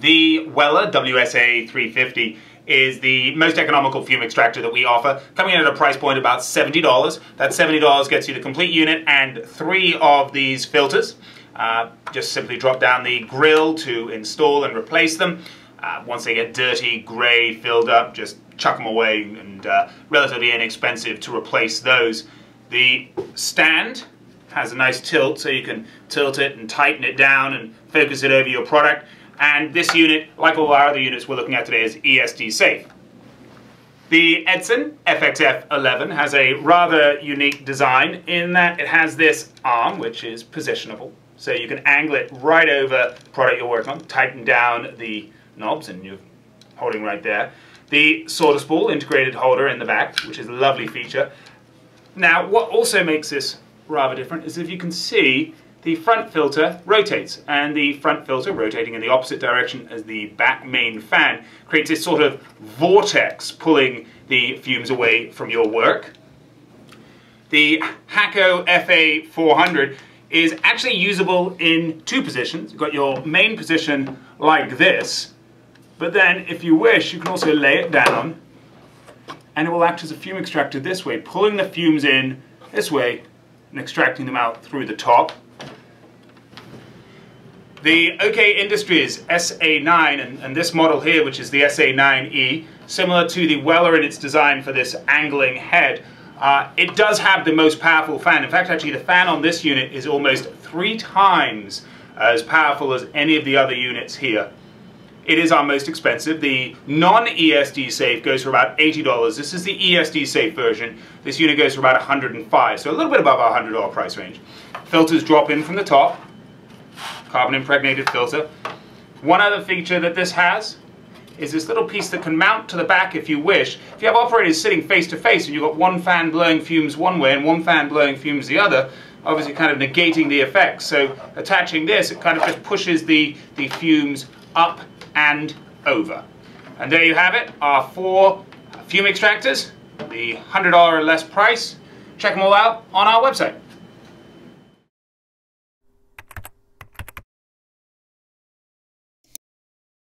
The Weller WSA 350 is the most economical fume extractor that we offer, coming in at a price point about $70. That $70 gets you the complete unit and three of these filters. Uh, just simply drop down the grill to install and replace them. Uh, once they get dirty, grey, filled up, just chuck them away and uh, relatively inexpensive to replace those. The stand has a nice tilt so you can tilt it and tighten it down and focus it over your product. And this unit, like all our other units we're looking at today, is ESD safe. The Edsyn FXF11 has a rather unique design in that it has this arm, which is positionable. So you can angle it right over the product you're working on, tighten down the knobs, and you're holding right there. The solder spool integrated holder in the back, which is a lovely feature. Now, what also makes this rather different is if you can see the front filter rotates and the front filter rotating in the opposite direction as the back main fan creates this sort of vortex pulling the fumes away from your work. The Hakko FA400 is actually usable in two positions. You've got your main position like this, but then if you wish you can also lay it down and it will act as a fume extractor this way, pulling the fumes in this way and extracting them out through the top. The OK Industries SA9 and, and, this model here, which is the SA9E, similar to the Weller in its design for this angling head, uh, it does have the most powerful fan. In fact, actually, the fan on this unit is almost three times as powerful as any of the other units here. It is our most expensive. The non-ESD safe goes for about $80. This is the ESD safe version. This unit goes for about 105, so a little bit above our $100 price range. Filters drop in from the top, carbon impregnated filter. One other feature that this has is this little piece that can mount to the back if you wish. If you have operators sitting face to face and you've got one fan blowing fumes one way and one fan blowing fumes the other, obviously kind of negating the effect. So attaching this, it kind of just pushes the, the fumes up and over. And there you have it, our four fume extractors, the $100 or less price. Check them all out on our website.